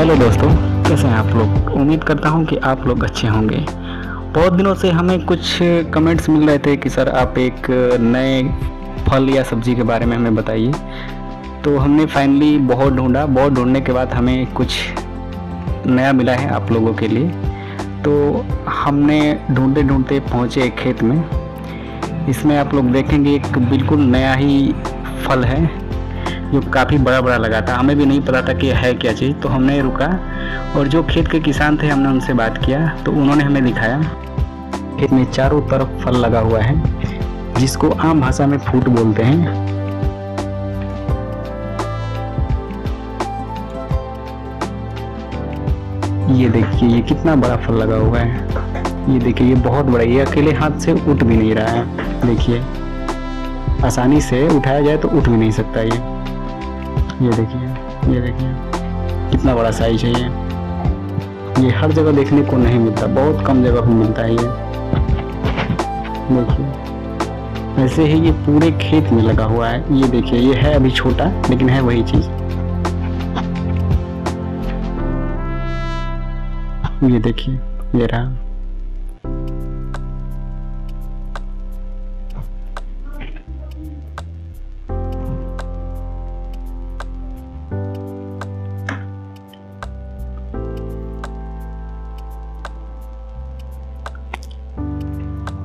Hello दोस्तों, कैसे हैं आप लोग? उम्मीद करता हूँ कि आप लोग अच्छे होंगे। बहुत दिनों से हमें कुछ कमेंट्स मिल रहे थे कि सर आप एक नए फल या सब्ज़ी के बारे में हमें बताइए। तो हमने फाइनली बहुत ढूंढा। बहुत ढूँढने के बाद हमें कुछ नया मिला है आप लोगों के लिए। तो हमने ढूंढते ढूंढते पहुँचे खेत में। इसमें आप लोग देखेंगे एक बिल्कुल नया ही फल है। जो काफ़ी बड़ा बड़ा लगा था। हमें भी नहीं पता था कि है क्या चीज़ तो हमने रुका। और जो खेत के किसान थे, हमने उनसे बात किया तो उन्होंने हमें दिखाया। खेत में चारों तरफ़ फल लगा हुआ है, जिसको आम भाषा में फूट बोलते हैं। ये देखिए, ये कितना बड़ा फल लगा हुआ है। ये देखिए, ये बहुत बड़ा ये अकेले हाथ से उठ भी नहीं रहा है। देखिए, आसानी से उठाया जाए तो उठ भी नहीं सकता ये। ये देखिए ये देखिए, कितना बड़ा साइज़ है ये। ये हर जगह देखने को नहीं मिलता, बहुत कम जगह पर मिलता है ये। देखिए ऐसे ही ये पूरे खेत में लगा हुआ है। ये देखिए, ये है अभी छोटा, लेकिन है वही चीज़। ये देखिए, ये रहा।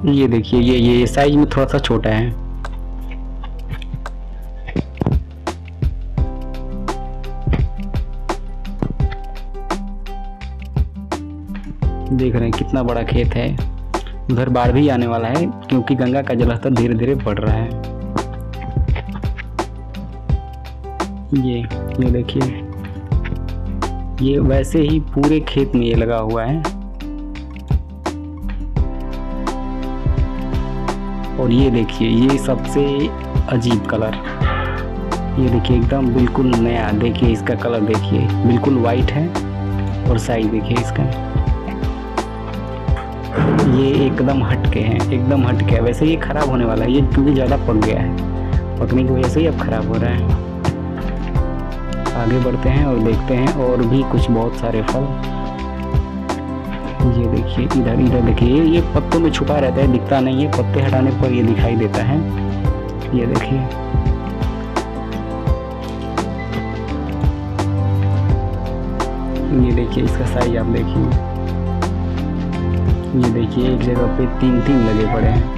ये देखिए, ये ये साइज़ में थोड़ा सा छोटा है। देख रहे हैं कितना बड़ा खेत है। उधर बाढ़ भी आने वाला है, क्योंकि गंगा का जलस्तर धीरे धीरे बढ़ रहा है। ये ये देखिए। ये वैसे ही पूरे खेत में ये लगा हुआ है। और ये देखिए, ये सबसे अजीब कलर। ये देखिए, एकदम बिल्कुल नया। देखिए, इसका कलर देखिए, बिल्कुल वाइट है और साइज़ देखिए इसका। ये एकदम हटके हैं, एकदम हटके है। वैसे ये ख़राब होने वाला है, ये क्योंकि ज़्यादा पक गया है। पकने की वजह से ही अब ख़राब हो रहा है। आगे बढ़ते हैं और देखते हैं और भी कुछ बहुत सारे फल। ये देखिए, इधर इधर देखिए, ये पत्तों में छुपा रहता है, दिखता नहीं है, पत्ते हटाने पर ये दिखाई देता है। ये देखिए। ये देखिए, इसका साइज़ आप देखिए। ये देखिए, एक जगह पे तीन तीन लगे पड़े हैं।